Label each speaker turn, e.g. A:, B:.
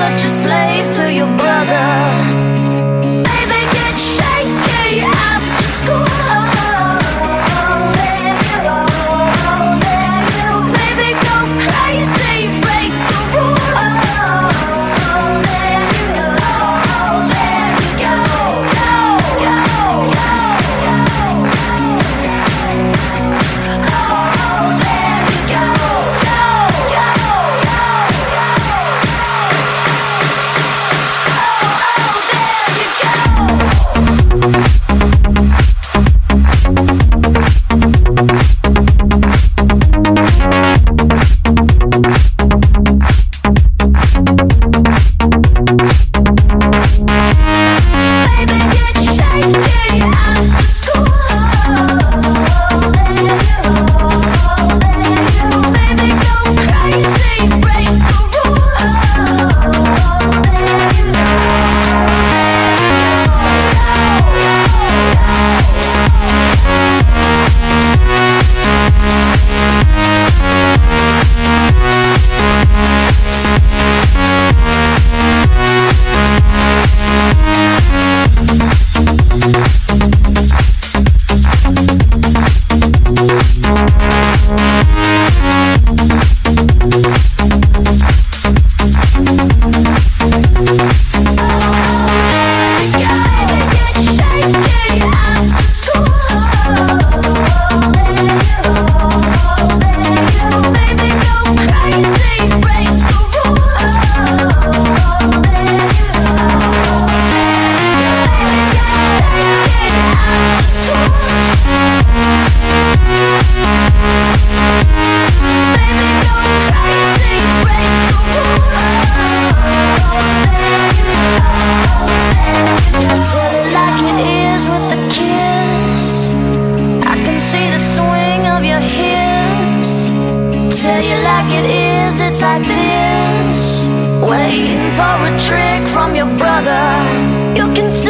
A: such a slave to your brother. tell you like it is, it's like this. Waiting for a trick from your brother. You can see